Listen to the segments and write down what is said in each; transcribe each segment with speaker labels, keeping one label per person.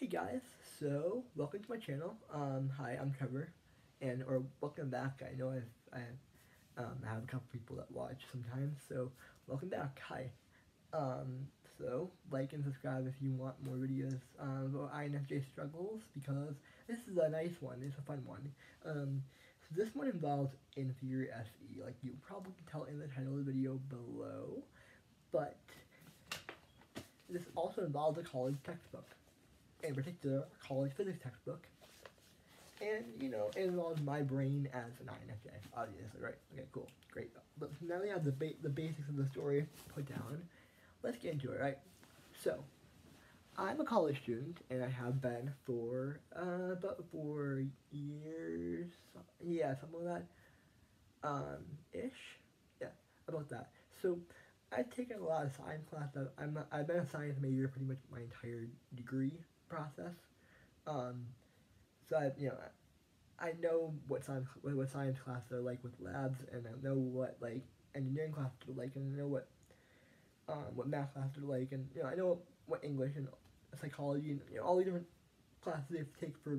Speaker 1: Hey guys, so welcome to my channel. Um, hi, I'm Trevor, and or welcome back. I know I've I um, have a couple people that watch sometimes, so welcome back. Hi. Um, so like and subscribe if you want more videos um, about INFJ struggles because this is a nice one. It's a fun one. Um, so this one involves inferior SE, like you probably can tell in the title of the video below, but this also involves a college textbook in particular college physics textbook. And, you know, it involves my brain as an INFJ, obviously, right? Okay, cool, great. But now we have the, ba the basics of the story put down. Let's get into it, right? So, I'm a college student, and I have been for uh, about four years. Yeah, something like that. Um, ish. Yeah, about that. So, I've taken a lot of science classes. I'm I've been a science major pretty much my entire degree process. Um, so I, you know, I know what science what science classes are like with labs, and I know what like engineering classes are like, and I know what um, what math classes are like, and you know I know what English and psychology and you know all the different classes they take for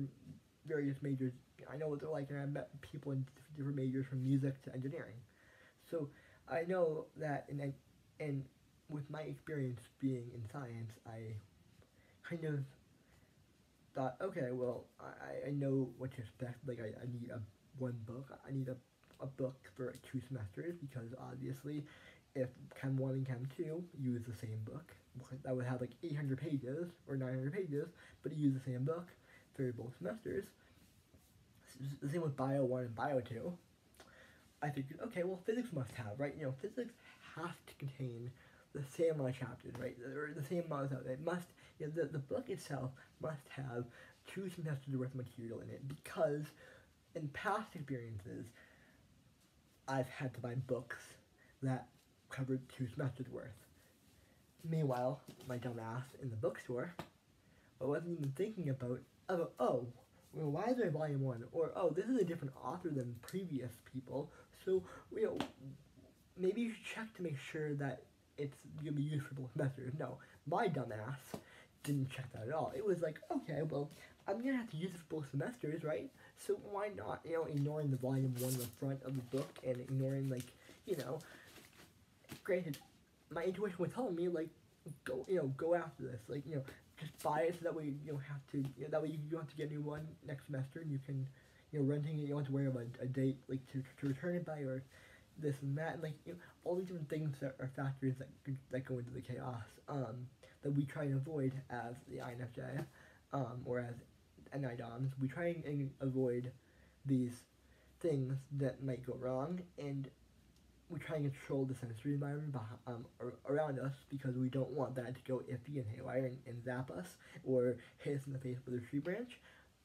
Speaker 1: various majors. I know what they're like, and I've met people in different majors from music to engineering. So I know that, and and with my experience being in science, I kind of thought, okay, well, I, I know what to expect. Like, I, I need a one book. I need a, a book for two semesters because obviously, if Chem 1 and Chem 2 use the same book, that would have like 800 pages or 900 pages, but you use the same book for both semesters. The same with Bio 1 and Bio 2. I figured, okay, well, physics must have, right? You know, physics has to contain the same amount of chapters, right? Or the same amount of, it must you know, the, the book itself must have two semesters worth of material in it because in past experiences, I've had to buy books that covered two semesters worth. Meanwhile, my dumb ass in the bookstore, I wasn't even thinking about, about oh, well, why is there volume one? Or, oh, this is a different author than previous people, so, you know, maybe you should check to make sure that it's to be used for both semesters. No, my dumbass didn't check that at all. It was like, okay, well, I'm gonna have to use it for both semesters, right? So why not, you know, ignoring the volume one in the front of the book and ignoring like, you know, granted, my intuition was telling me like, go, you know, go after this, like, you know, just buy it so that way you don't have to, you know, that way you don't have to get a new one next semester and you can, you know, renting it, you don't have to worry about a date like to, to return it by or this and that, like, you know, all these different things that are factors that that go into the chaos. Um, that we try and avoid as the INFJ, um, or as NIDOMs. We try and avoid these things that might go wrong, and we try and control the sensory environment um, around us because we don't want that to go iffy and haywire and, and zap us or hit us in the face with a tree branch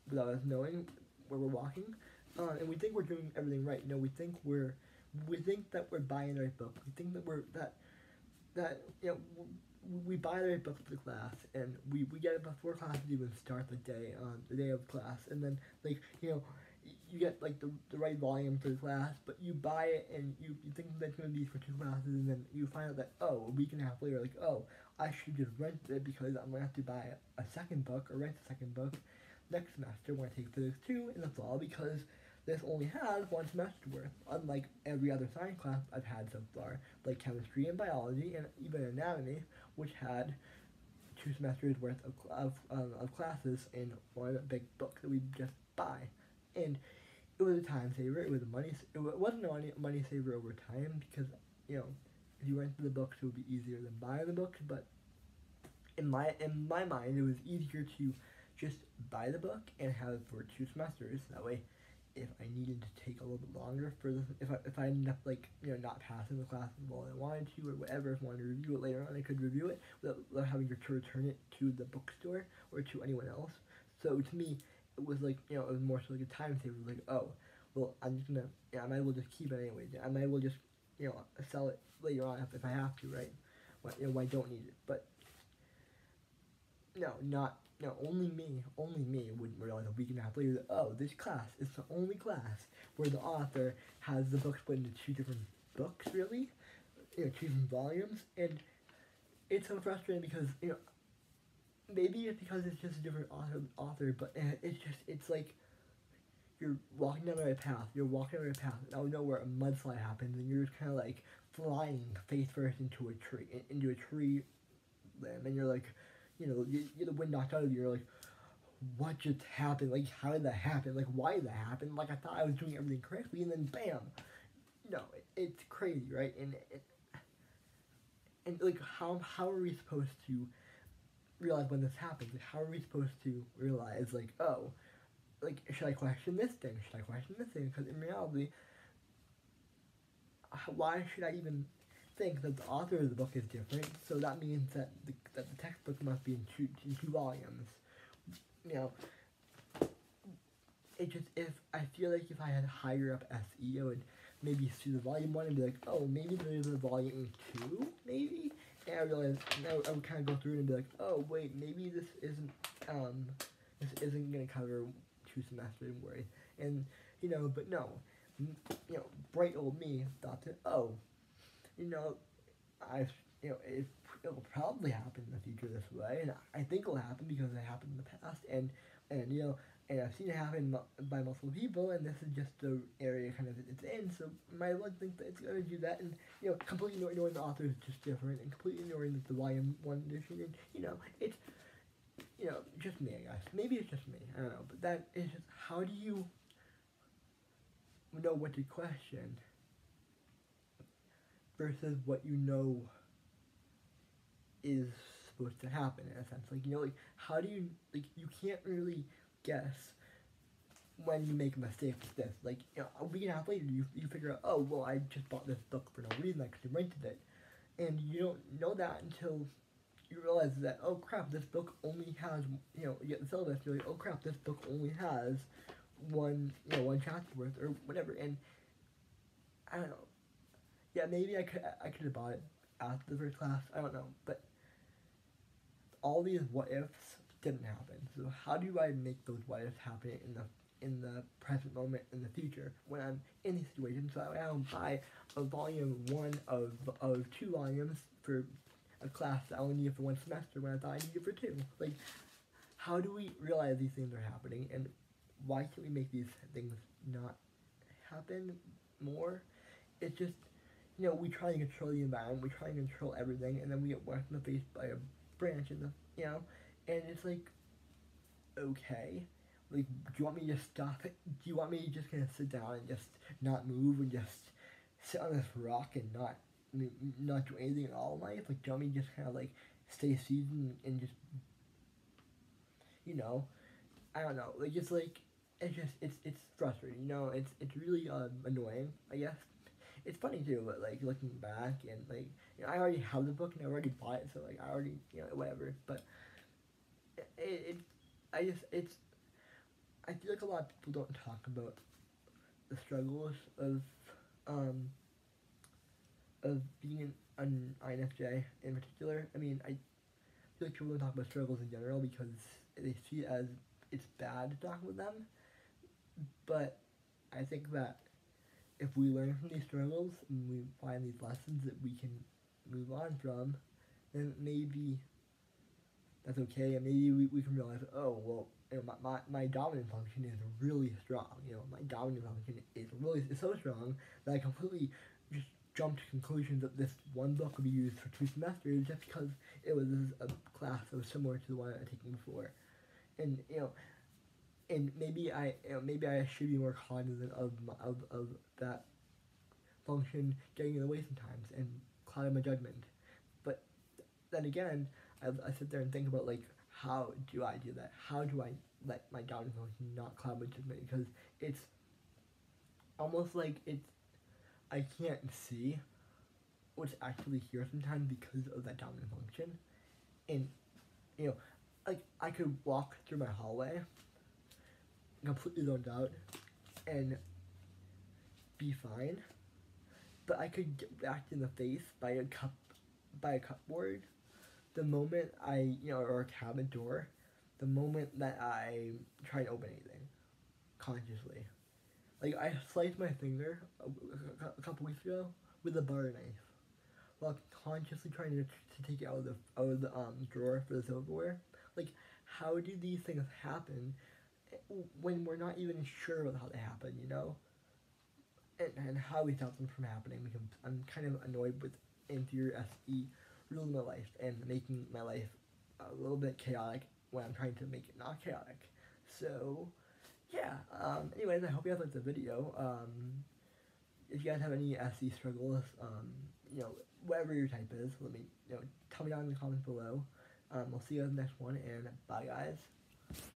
Speaker 1: without us knowing where we're walking. Uh, and we think we're doing everything right. Know, we think we're we think that we're buying the right book. We think that we're that that you know we buy the right book for the class, and we, we get it before class even start the day, um, the day of class, and then, like, you know, you get, like, the, the right volume for the class, but you buy it, and you, you think that's to be for two classes, and then you find out that, oh, a week and a half later, like, oh, I should just rent it because I'm going to have to buy a second book, or rent a second book next semester when I take physics 2 in the fall, because this only has one semester worth, unlike every other science class I've had so far, like chemistry and biology and even anatomy, which had two semesters worth of, of, um, of classes in one big book that we just buy. And it was a time saver, it was a money, it wasn't a money, money saver over time because, you know, if you rented the books it would be easier than buying the books, but in my, in my mind it was easier to just buy the book and have it for two semesters, that way if I needed to take a little bit longer for the, if I, if I ended up like, you know, not passing the class as well I wanted to or whatever, if I wanted to review it later on, I could review it without, without having to return it to the bookstore or to anyone else. So to me, it was like, you know, it was more so like a time saver, like, oh, well, I'm just gonna, yeah, I might as well just keep it anyway. I might as well just, you know, sell it later on if, if I have to, right? When, you know, when I don't need it. But, no, not now, only me, only me would realize a week and a half later that, oh, this class is the only class where the author has the book split into two different books, really, you know, two different volumes, and it's so frustrating because, you know, maybe it's because it's just a different author, author, but eh, it's just it's like you're walking down the right path. You're walking down the right path, and out of nowhere a mudslide happens, and you're just kind of like flying face first into a tree, into a tree limb, and you're like, you know, you, you the wind knocked out of you. You're like, what just happened? Like, how did that happen? Like, why did that happen? Like, I thought I was doing everything correctly, and then bam, no, it, it's crazy, right? And it, and like, how how are we supposed to realize when this happens? Like, how are we supposed to realize, like, oh, like, should I question this thing? Should I question this thing? Because in reality, why should I even think that the author of the book is different? So that means that the, that the textbook must be in two, in two volumes. You know, it just, if, I feel like if I had higher up SE, I would maybe see the volume one and be like, oh, maybe there's a volume two, maybe? And I realized, I, I would kind of go through and be like, oh, wait, maybe this isn't, um, this isn't going to cover two semesters, worry. And, you know, but no, you know, bright old me thought that, oh, you know, I, you know, it, it'll probably happen in the future this way, and I think it'll happen because it happened in the past, and, and, you know, and I've seen it happen by multiple people, and this is just the area kind of it's in, so my luck think that it's gonna do that, and, you know, completely ignoring the author is just different, and completely ignoring the volume one edition, and, you know, it's, you know, just me, I guess. Maybe it's just me, I don't know, but that is just, how do you know what to question versus what you know is supposed to happen in a sense. Like you know, like how do you like you can't really guess when you make a mistake like this. Like you know, a week and a half later, you you figure out, oh well, I just bought this book for no reason. I could have rented it, and you don't know that until you realize that oh crap, this book only has you know you get the syllabus. You're like oh crap, this book only has one you know one chapter worth or whatever, and I don't know. Yeah, maybe I could I could have bought it after the first class. I don't know, but all these what ifs didn't happen. So how do I make those what ifs happen in the in the present moment in the future when I'm in these situations? So I don't buy a volume one of of two volumes for a class that I only need for one semester when I thought I needed for two. Like, how do we realize these things are happening and why can't we make these things not happen more? It's just, you know, we try and control the environment, we try and control everything, and then we get whacked in the face by a branch in the, you know, and it's like, okay, like, do you want me to just stop it? Do you want me to just kind of sit down and just not move and just sit on this rock and not, not do anything at all in life? Like, do you want me to just kind of like stay seated and, and just, you know, I don't know, like, it's like, it's just it's it's frustrating. You know, it's it's really um, annoying. I guess it's funny too, but like looking back and like you know, I already have the book and I already bought it, so like I already you know whatever. But it, it I just it's I feel like a lot of people don't talk about the struggles of um of being an, INFJ in particular. I mean, I feel like people don't talk about struggles in general because they see it as it's bad to talk about them but I think that if we learn from these struggles and we find these lessons that we can move on from, then maybe that's okay. And maybe we, we can realize, oh, well, you know, my, my, my dominant function is really strong. You know, my dominant function is really is so strong that I completely just jumped to conclusions that this one book would be used for two semesters just because it was a class that was similar to the one I had taken before. And, you know, and maybe I you know, maybe I should be more cognizant of of of that function getting in the way sometimes and clouding my judgment. But then again, I, I sit there and think about like how do I do that? How do I let my dominant function not cloud my judgment? Because it's almost like it's I can't see what's actually here sometimes because of that dominant function. And you know, like I could walk through my hallway completely zoned out and be fine. But I could get whacked in the face by a cup by a cupboard the moment I you know or a cabinet door the moment that I try to open anything consciously. Like I sliced my finger a, a couple weeks ago with a butter knife while consciously trying to, to take it out of the out of the um drawer for the silverware. Like, how do these things happen when we're not even sure about how they happen, you know? And, and how we stop them from happening because I'm kind of annoyed with Inferior SE ruling my life and making my life a little bit chaotic when I'm trying to make it not chaotic. So, yeah. Um, anyways, I hope you guys liked the video. Um, if you guys have any SE struggles, um, you know, whatever your type is, let me, you know, tell me down in the comments below. Um, we'll see you in the next one, and bye, guys.